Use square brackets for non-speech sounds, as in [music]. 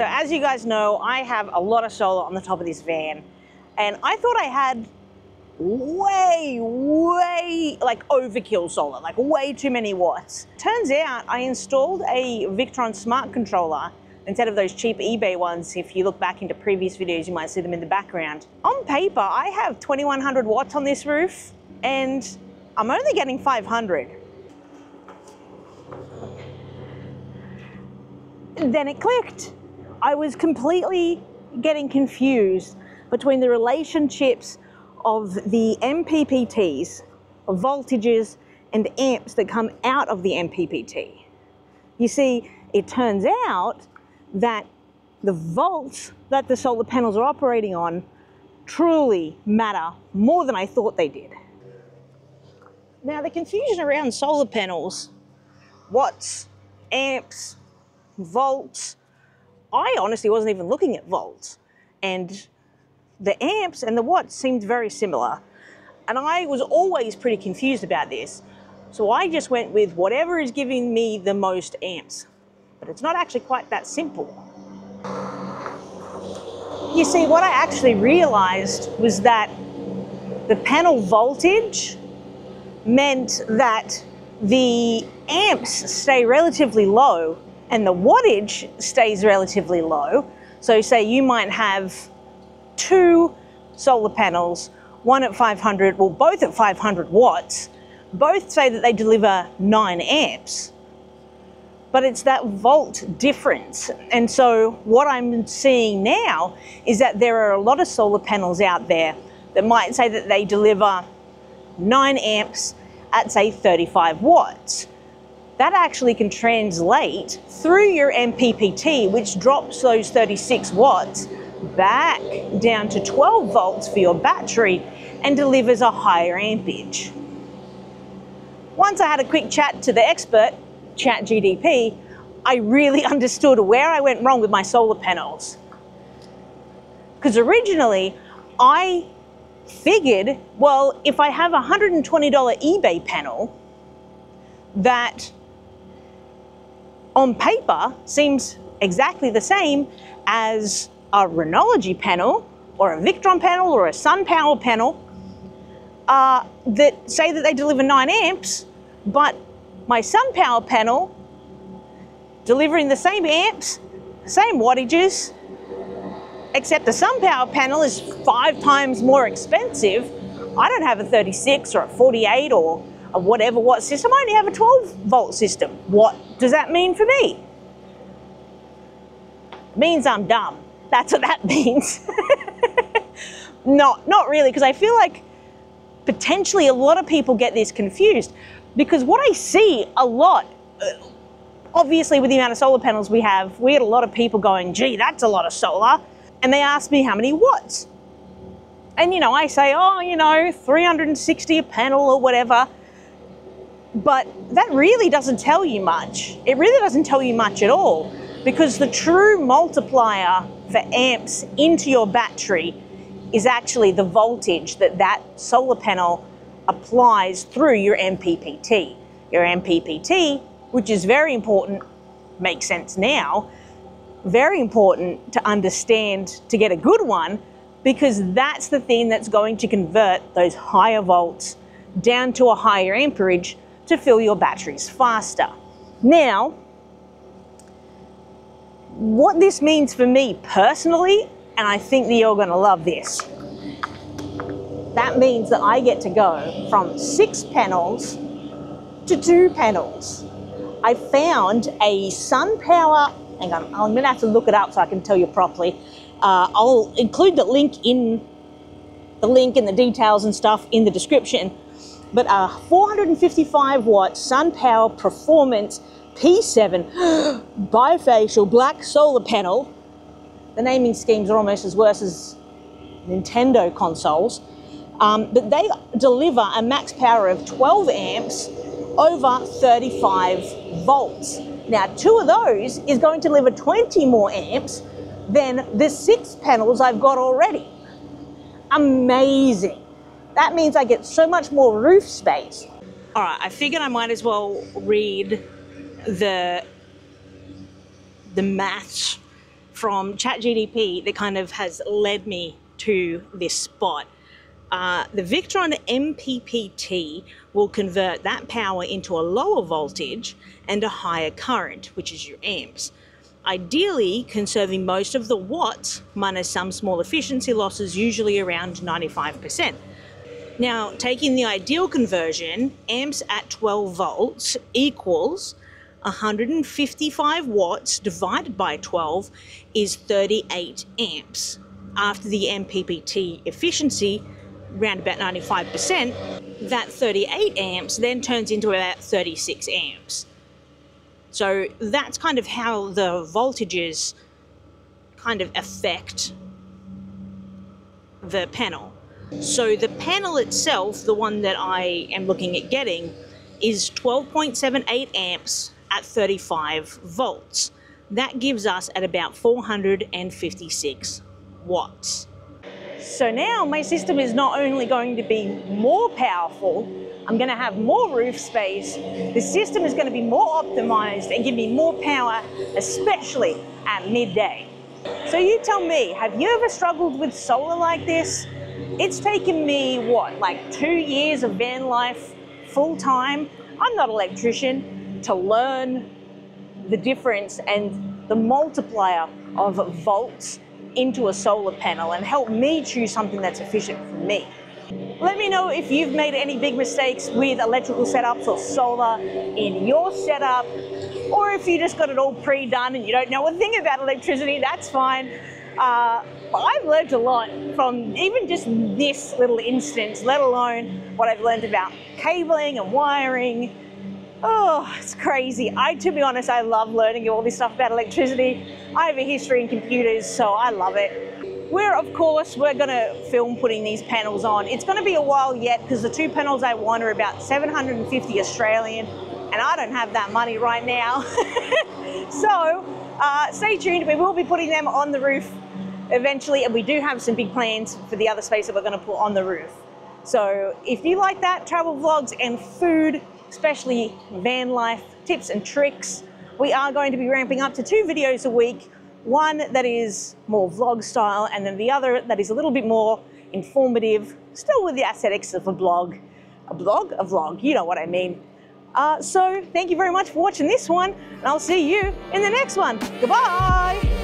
So as you guys know, I have a lot of solar on the top of this van and I thought I had way, way like overkill solar, like way too many watts. Turns out I installed a Victron smart controller instead of those cheap eBay ones. If you look back into previous videos, you might see them in the background. On paper, I have 2100 watts on this roof and I'm only getting 500. Then it clicked. I was completely getting confused between the relationships of the MPPTs, voltages and amps that come out of the MPPT. You see, it turns out that the volts that the solar panels are operating on truly matter more than I thought they did. Now, the confusion around solar panels, watts, amps, volts, I honestly wasn't even looking at volts. And the amps and the watts seemed very similar. And I was always pretty confused about this. So I just went with whatever is giving me the most amps. But it's not actually quite that simple. You see, what I actually realized was that the panel voltage meant that the amps stay relatively low and the wattage stays relatively low. So say you might have two solar panels, one at 500, well both at 500 watts, both say that they deliver nine amps but it's that volt difference. And so what I'm seeing now is that there are a lot of solar panels out there that might say that they deliver 9 amps at say 35 watts. That actually can translate through your MPPT, which drops those 36 watts back down to 12 volts for your battery and delivers a higher ampage. Once I had a quick chat to the expert, ChatGPT, I really [laughs] understood where I went wrong with my solar panels. Because originally, I figured, well, if I have a $120 eBay panel, that on paper seems exactly the same as a Renology panel or a Victron panel or a SunPower panel uh, that say that they deliver 9 amps, but my SunPower panel delivering the same amps, same wattages, except the SunPower panel is five times more expensive. I don't have a 36 or a 48 or a whatever watt system. I only have a 12 volt system. What does that mean for me? It means I'm dumb. That's what that [laughs] means. not, not really, because I feel like potentially a lot of people get this confused. Because what I see a lot, uh, obviously with the amount of solar panels we have, we had a lot of people going, gee, that's a lot of solar. And they ask me how many watts. And you know, I say, oh, you know, 360 a panel or whatever. But that really doesn't tell you much. It really doesn't tell you much at all because the true multiplier for amps into your battery is actually the voltage that that solar panel applies through your MPPT. Your MPPT, which is very important, makes sense now, very important to understand to get a good one because that's the thing that's going to convert those higher volts down to a higher amperage to fill your batteries faster. Now, what this means for me personally, and I think that you're going to love this, that means that I get to go from six panels to two panels. I found a SunPower, hang on, I'm gonna have to look it up so I can tell you properly. Uh, I'll include the link in the link and the details and stuff in the description. But a 455 watt SunPower Performance P7 [gasps] bifacial black solar panel. The naming schemes are almost as worse as Nintendo consoles. Um, but they deliver a max power of 12 amps over 35 volts. Now, two of those is going to deliver 20 more amps than the six panels I've got already. Amazing. That means I get so much more roof space. All right, I figured I might as well read the the maths from ChatGPT that kind of has led me to this spot. Uh, the Victron MPPT will convert that power into a lower voltage and a higher current, which is your amps. Ideally, conserving most of the watts minus some small efficiency losses, usually around 95%. Now, taking the ideal conversion, amps at 12 volts equals 155 watts divided by 12 is 38 amps. After the MPPT efficiency, around about 95%, that 38 amps then turns into about 36 amps. So that's kind of how the voltages kind of affect the panel. So the panel itself, the one that I am looking at getting, is 12.78 amps at 35 volts. That gives us at about 456 watts. So now my system is not only going to be more powerful, I'm going to have more roof space. The system is going to be more optimized and give me more power, especially at midday. So you tell me, have you ever struggled with solar like this? It's taken me, what, like two years of van life full time? I'm not an electrician to learn the difference and the multiplier of volts into a solar panel and help me choose something that's efficient for me. Let me know if you've made any big mistakes with electrical setups or solar in your setup, or if you just got it all pre-done and you don't know a thing about electricity, that's fine. Uh, I've learned a lot from even just this little instance, let alone what I've learned about cabling and wiring. Oh, it's crazy. I, to be honest, I love learning all this stuff about electricity. I have a history in computers, so I love it. We're, of course, we're gonna film putting these panels on. It's gonna be a while yet because the two panels I want are about 750 Australian, and I don't have that money right now. [laughs] so uh, stay tuned. We will be putting them on the roof eventually, and we do have some big plans for the other space that we're going to put on the roof. So if you like that, travel vlogs and food, especially van life tips and tricks, we are going to be ramping up to two videos a week. One that is more vlog style, and then the other that is a little bit more informative, still with the aesthetics of a blog. A blog? A vlog, you know what I mean. Uh, so thank you very much for watching this one, and I'll see you in the next one. Goodbye!